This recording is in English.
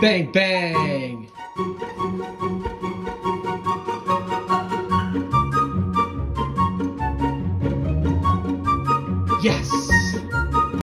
Bang, bang. Yes.